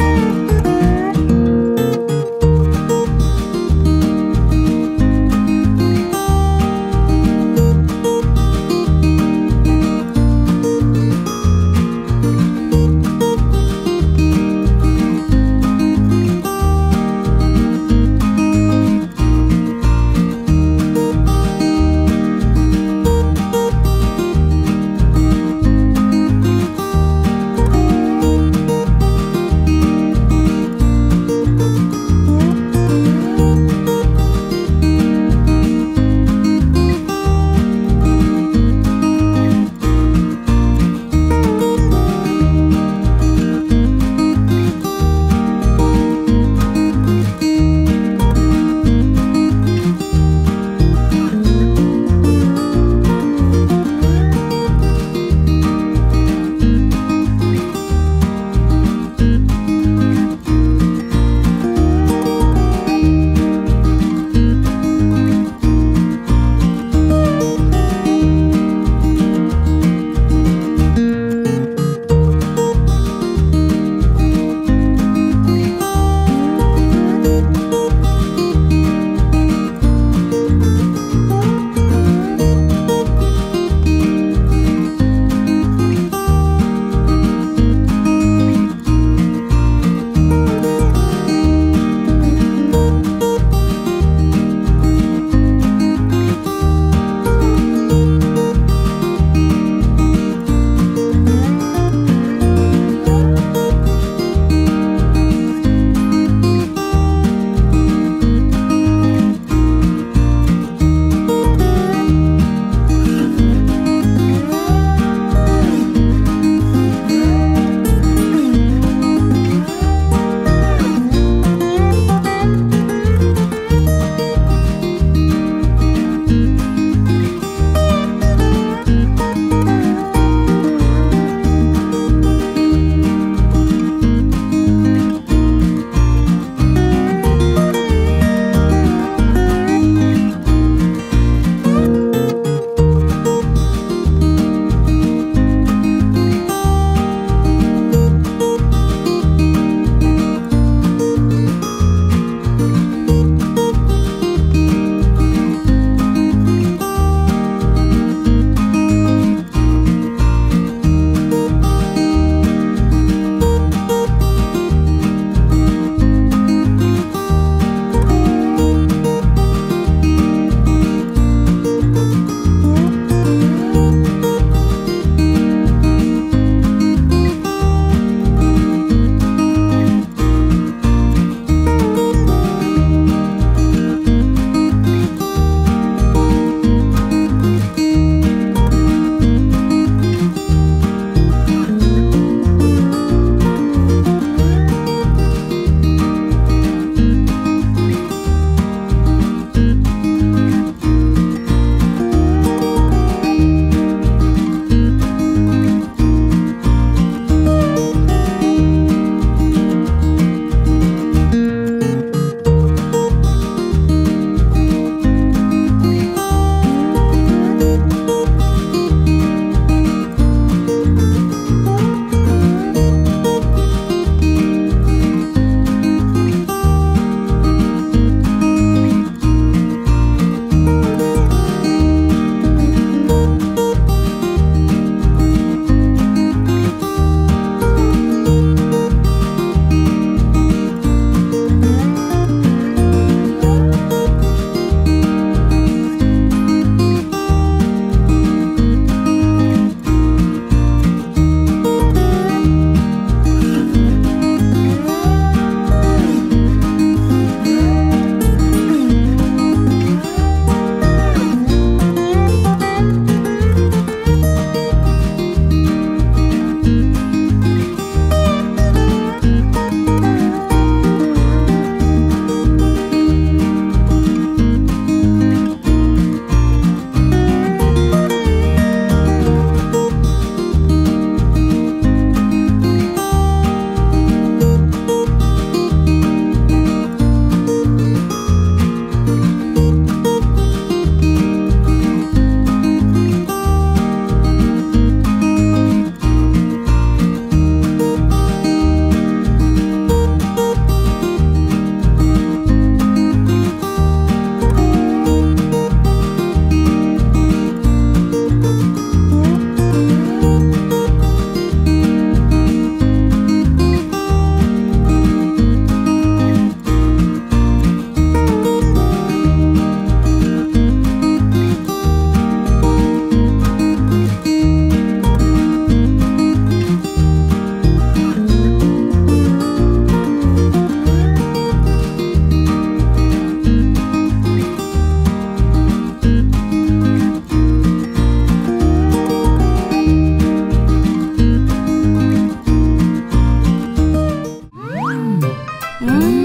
Música Mm.